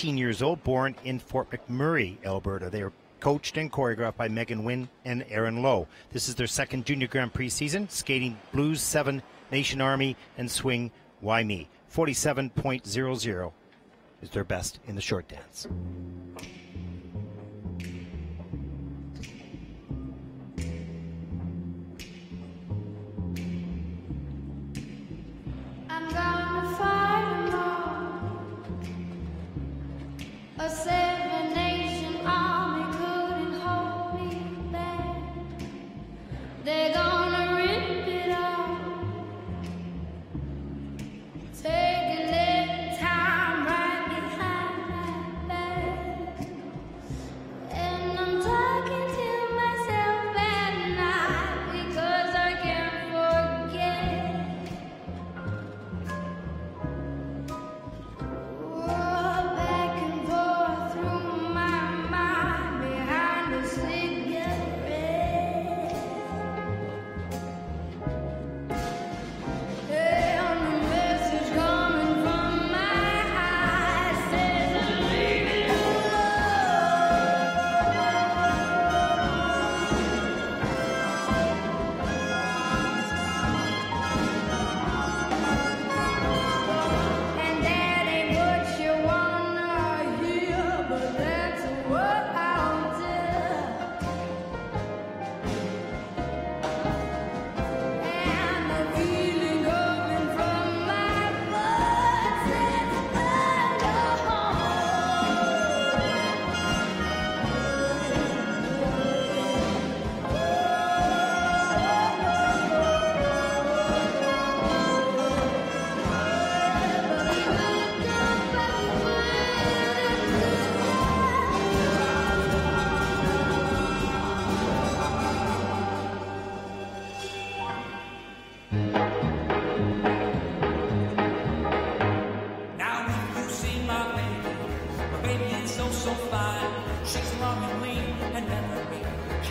18 years old, born in Fort McMurray, Alberta. They are coached and choreographed by Megan Wing and Aaron Lowe. This is their second Junior Grand Prix season, skating Blues 7, Nation Army, and Swing Why Me. 47.00 is their best in the short dance.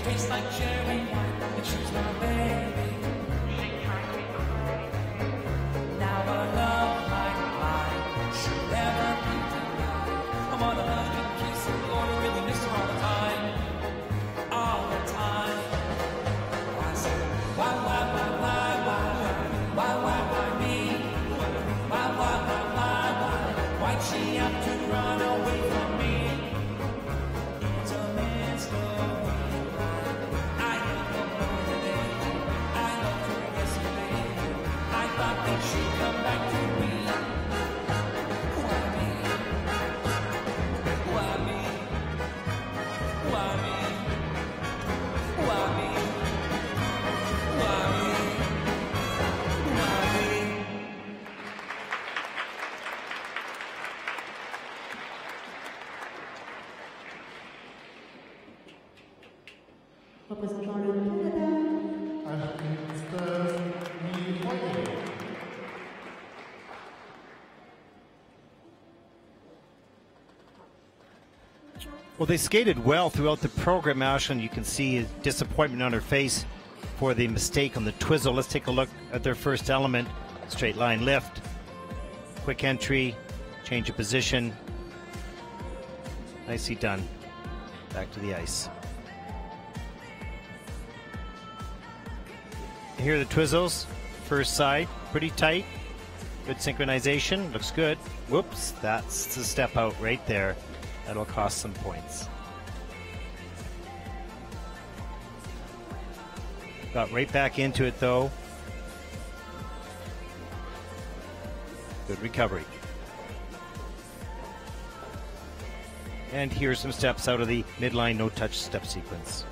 Tastes like cherry wine, and she's my baby. What was the genre? Well, they skated well throughout the program, Ashlynne. You can see disappointment on her face for the mistake on the twizzle. Let's take a look at their first element straight line lift, quick entry, change of position. Nicely done. Back to the ice. Here are the twizzles. First side, pretty tight. Good synchronization. Looks good. Whoops, that's the step out right there. That'll cost some points. Got right back into it though. Good recovery. And here's some steps out of the midline no touch step sequence.